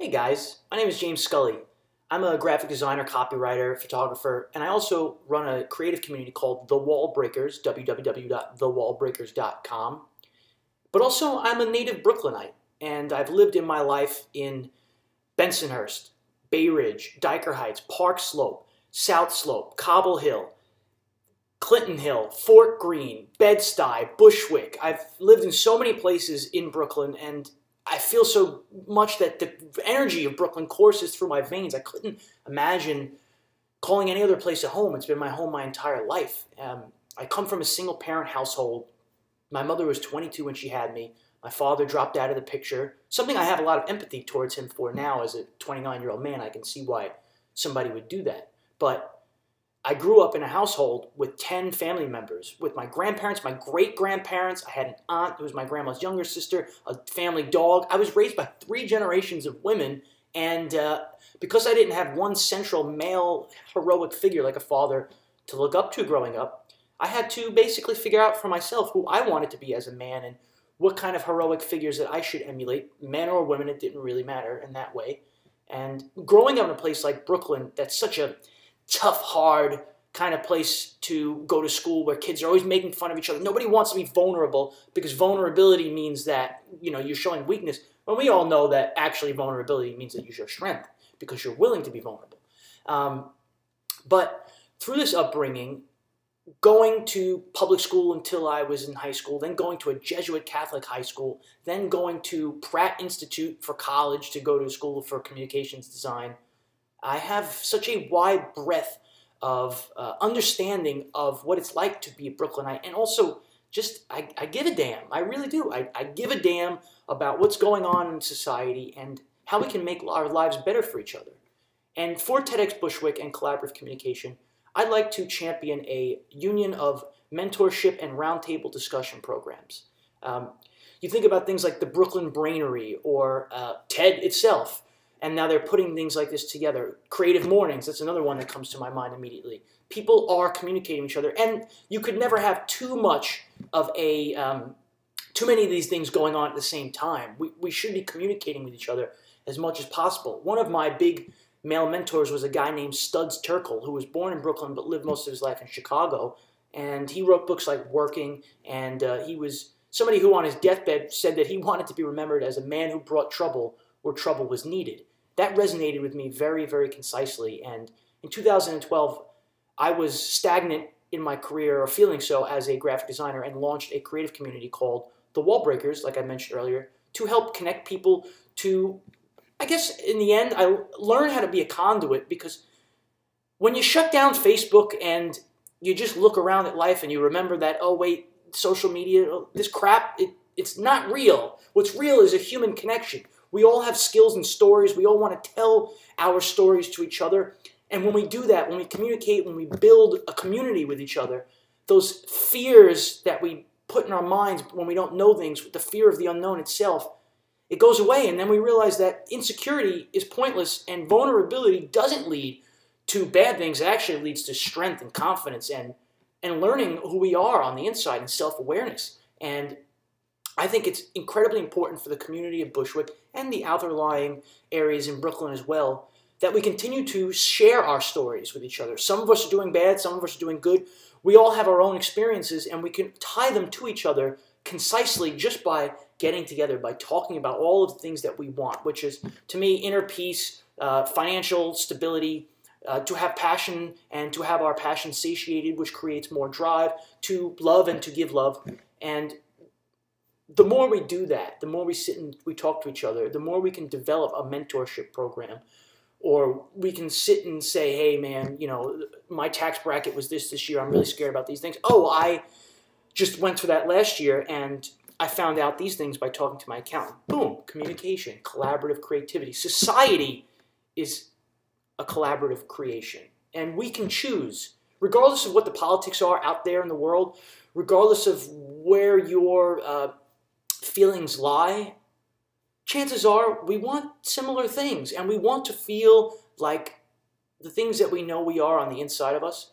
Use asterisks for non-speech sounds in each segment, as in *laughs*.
Hey guys, my name is James Scully. I'm a graphic designer, copywriter, photographer, and I also run a creative community called The Wall Breakers, www.thewallbreakers.com. But also, I'm a native Brooklynite, and I've lived in my life in Bensonhurst, Bay Ridge, Dyker Heights, Park Slope, South Slope, Cobble Hill, Clinton Hill, Fort Greene, Bed-Stuy, Bushwick. I've lived in so many places in Brooklyn, and I feel so much that the energy of Brooklyn courses through my veins. I couldn't imagine calling any other place a home. It's been my home my entire life. Um, I come from a single parent household. My mother was 22 when she had me. My father dropped out of the picture, something I have a lot of empathy towards him for now as a 29 year old man. I can see why somebody would do that. But I grew up in a household with 10 family members, with my grandparents, my great grandparents. I had an aunt who was my grandma's younger sister, a family dog. I was raised by three generations of women. And uh, because I didn't have one central male heroic figure like a father to look up to growing up, I had to basically figure out for myself who I wanted to be as a man and what kind of heroic figures that I should emulate, men or women, it didn't really matter in that way. And growing up in a place like Brooklyn, that's such a tough, hard kind of place to go to school where kids are always making fun of each other. Nobody wants to be vulnerable because vulnerability means that, you know, you're showing weakness. But we all know that actually vulnerability means that you show strength because you're willing to be vulnerable. Um, but through this upbringing, going to public school until I was in high school, then going to a Jesuit Catholic high school, then going to Pratt Institute for college to go to school for communications design, I have such a wide breadth of uh, understanding of what it's like to be a Brooklynite, and also just I, I give a damn. I really do. I, I give a damn about what's going on in society and how we can make our lives better for each other. And for TEDx Bushwick and collaborative communication, I'd like to champion a union of mentorship and roundtable discussion programs. Um, you think about things like the Brooklyn Brainery or uh, TED itself, and now they're putting things like this together. Creative mornings, that's another one that comes to my mind immediately. People are communicating with each other, and you could never have too much of a, um, too many of these things going on at the same time. We, we should be communicating with each other as much as possible. One of my big male mentors was a guy named Studs Terkel, who was born in Brooklyn but lived most of his life in Chicago. And he wrote books like Working, and uh, he was somebody who on his deathbed said that he *laughs* wanted to be remembered as a man who brought trouble where trouble was needed that resonated with me very, very concisely. And in 2012, I was stagnant in my career, or feeling so, as a graphic designer, and launched a creative community called The Wall Breakers, like I mentioned earlier, to help connect people to, I guess, in the end, I learned how to be a conduit because when you shut down Facebook and you just look around at life and you remember that, oh, wait, social media, oh, this crap, it, it's not real. What's real is a human connection. We all have skills and stories. We all want to tell our stories to each other. And when we do that, when we communicate, when we build a community with each other, those fears that we put in our minds when we don't know things, the fear of the unknown itself, it goes away. And then we realize that insecurity is pointless and vulnerability doesn't lead to bad things. It actually leads to strength and confidence and, and learning who we are on the inside and self awareness. And I think it's incredibly important for the community of Bushwick and the outlying areas in Brooklyn as well that we continue to share our stories with each other. Some of us are doing bad, some of us are doing good. We all have our own experiences, and we can tie them to each other concisely just by getting together, by talking about all of the things that we want, which is, to me, inner peace, uh, financial stability, uh, to have passion and to have our passion satiated, which creates more drive, to love and to give love. And the more we do that, the more we sit and we talk to each other, the more we can develop a mentorship program. Or we can sit and say, hey, man, you know, my tax bracket was this this year. I'm really scared about these things. Oh, I just went through that last year and I found out these things by talking to my accountant. Boom, communication, collaborative creativity. Society is a collaborative creation. And we can choose, regardless of what the politics are out there in the world, regardless of where your uh, feelings lie, chances are we want similar things and we want to feel like the things that we know we are on the inside of us,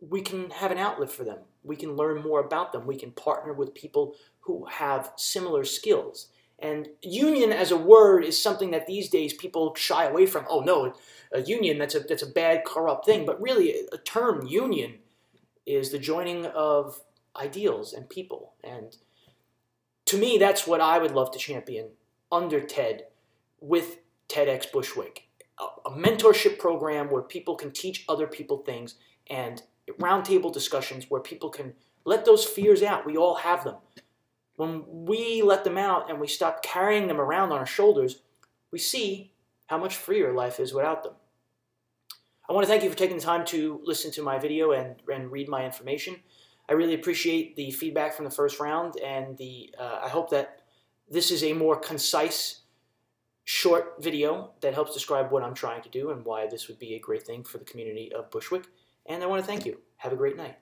we can have an outlet for them. We can learn more about them. We can partner with people who have similar skills. And union as a word is something that these days people shy away from. Oh no, a union that's a that's a bad corrupt thing. But really, a term union is the joining of ideals and people. And to me, that's what I would love to champion under TED with TEDx Bushwick. A, a mentorship program where people can teach other people things and roundtable discussions where people can let those fears out. We all have them. When we let them out and we stop carrying them around on our shoulders, we see how much freer life is without them. I want to thank you for taking the time to listen to my video and, and read my information. I really appreciate the feedback from the first round, and the uh, I hope that this is a more concise, short video that helps describe what I'm trying to do and why this would be a great thing for the community of Bushwick. And I want to thank you. Have a great night.